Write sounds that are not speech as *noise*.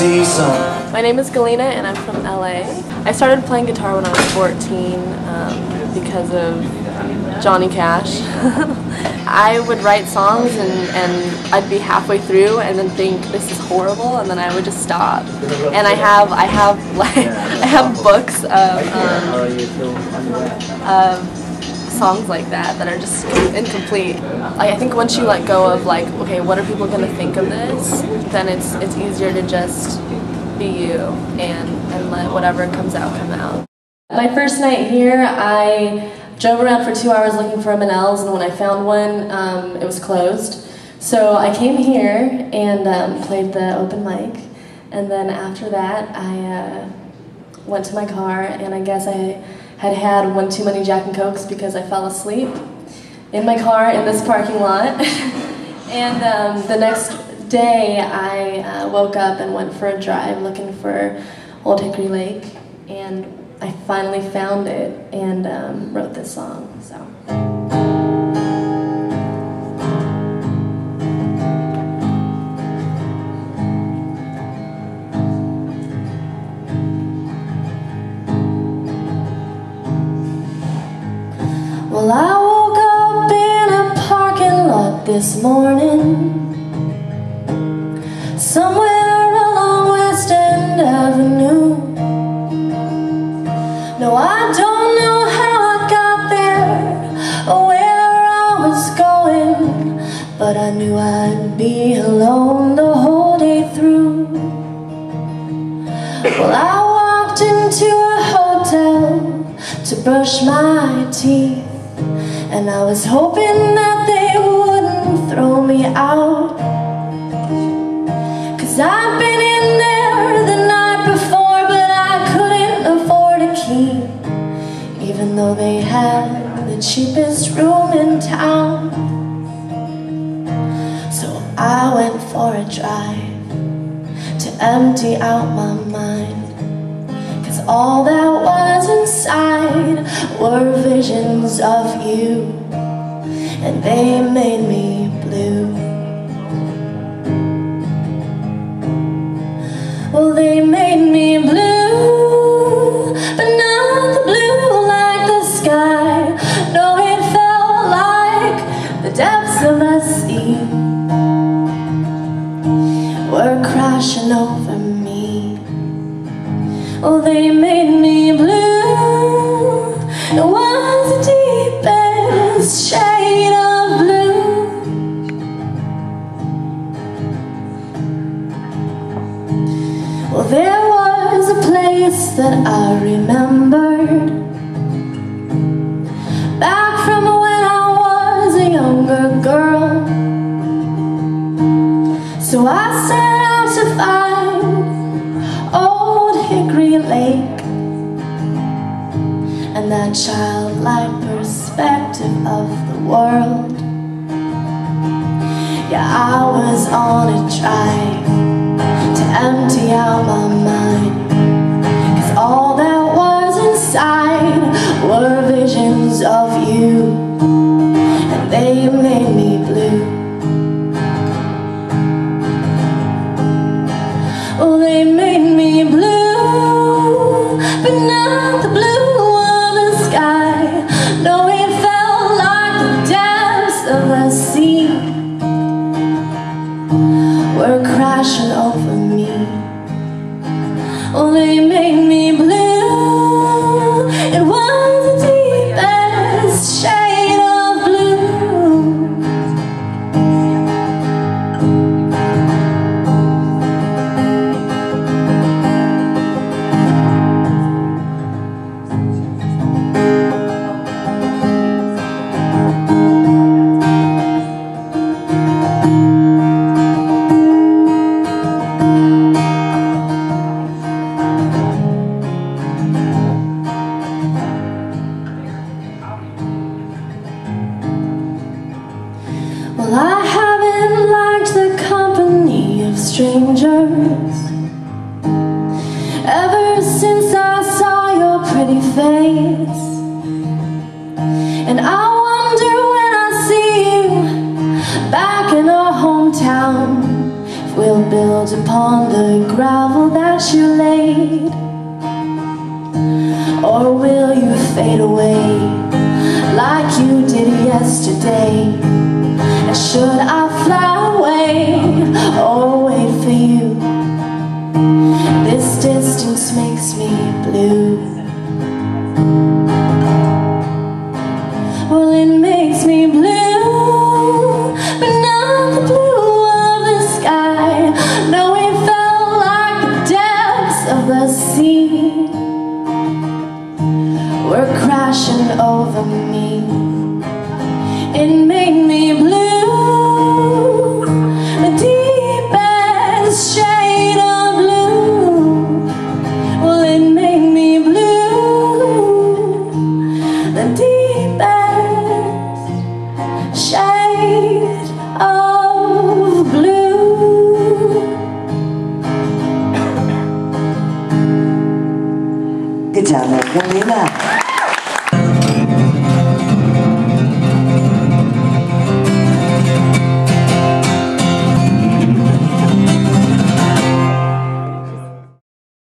see some. My name is Galena and I'm from LA. I started playing guitar when I was 14 um, because of Johnny Cash. *laughs* I would write songs and, and I'd be halfway through and then think this is horrible and then I would just stop. And I have I have like *laughs* I have books of, um, of songs like that that are just incomplete. I think once you let go of like, okay, what are people to think of this? Then it's it's easier to just be you and and let whatever comes out come out. My first night here, I drove around for two hours looking for M&Ls, and when I found one, um, it was closed. So I came here and um, played the open mic, and then after that, I uh, went to my car, and I guess I had had one too many Jack and Cokes because I fell asleep in my car in this parking lot. *laughs* and um, the next day I uh, woke up and went for a drive looking for Old Hickory Lake and I finally found it and um, wrote this song. This morning. Somewhere along West End Avenue. No, I don't know how I got there Or where I was going But I knew I'd be alone the whole day through. Well, I walked into a hotel to brush my teeth and I was hoping that they throw me out. Cause I've been in there the night before But I couldn't afford a key Even though they had the cheapest room in town. So I went for a drive To empty out my mind. Cause all that was inside were visions of you. And they made me was the deepest shade of blue. Well, there was a place that I remembered I was on a drive to empty out my mind. Cause all that was inside were visions of you. And they made Well, I haven't liked the company of strangers. Ever since I saw your pretty face. And I wonder when I see you Back in our hometown. If we'll build upon the gravel that you laid. Or will you fade away Like you did yesterday? Should I fly away or wait for you? This distance makes me blue Yeah.